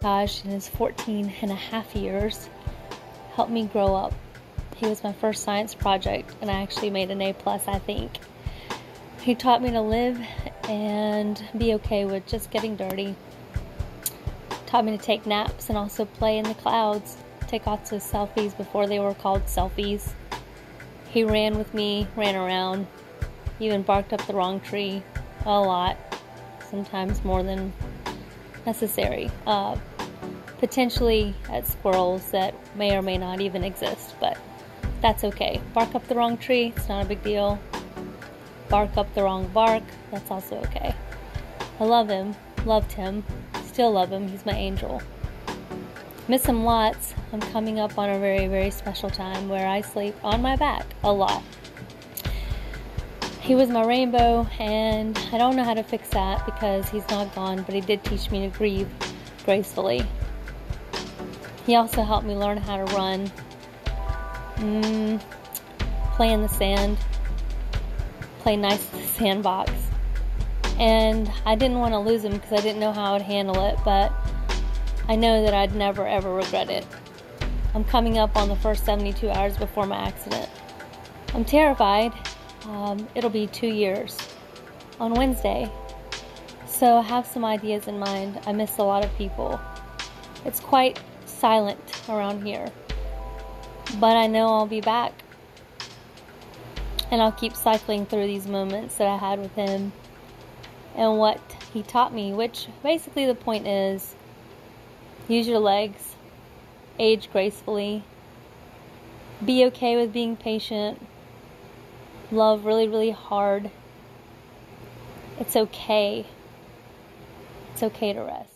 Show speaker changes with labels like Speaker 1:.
Speaker 1: gosh, in his 14 and a half years, helped me grow up. He was my first science project, and I actually made an A plus, I think. He taught me to live and be okay with just getting dirty. Taught me to take naps and also play in the clouds, take lots of selfies before they were called selfies. He ran with me, ran around, even barked up the wrong tree a lot, sometimes more than necessary. Uh, potentially at squirrels that may or may not even exist, but that's okay. Bark up the wrong tree, it's not a big deal. Bark up the wrong bark, that's also okay. I love him, loved him, still love him, he's my angel. Miss him lots. I'm coming up on a very, very special time where I sleep on my back a lot. He was my rainbow, and I don't know how to fix that because he's not gone, but he did teach me to grieve gracefully. He also helped me learn how to run, mm, play in the sand, play nice in the sandbox. And I didn't want to lose him because I didn't know how I would handle it, but I know that I'd never ever regret it. I'm coming up on the first 72 hours before my accident. I'm terrified. Um, it'll be two years on Wednesday. So I have some ideas in mind. I miss a lot of people. It's quite silent around here. But I know I'll be back. And I'll keep cycling through these moments that I had with him and what he taught me, which basically the point is use your legs, age gracefully, be okay with being patient, love really, really hard. It's okay. It's okay to rest.